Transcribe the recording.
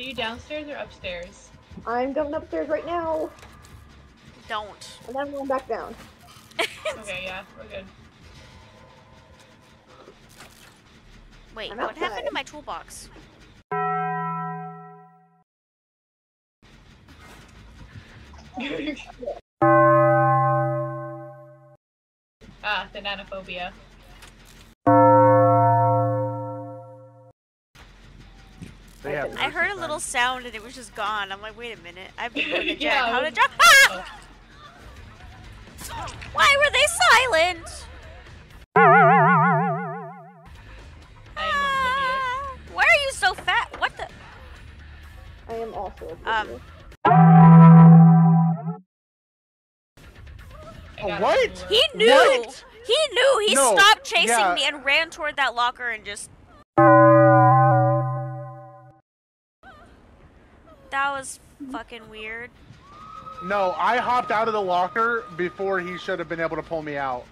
Are you downstairs or upstairs? I'm going upstairs right now, Don't. and then I'm going back down. Okay, yeah, we're good. Wait, I'm what happened to my toolbox? ah, the nanophobia. They have I heard a nursing little time. sound and it was just gone. I'm like, wait a minute. I've been doing the jet. Yeah, How I did was- drop? Ah! Why were they silent? I Ah! Why are you so fat? What the? I am also Um, oblivious. oblivious. I got what? He knew. What? He knew. He No, stopped chasing yeah. me and ran toward that locker and just. That was fucking weird. No, I hopped out of the locker before he should have been able to pull me out.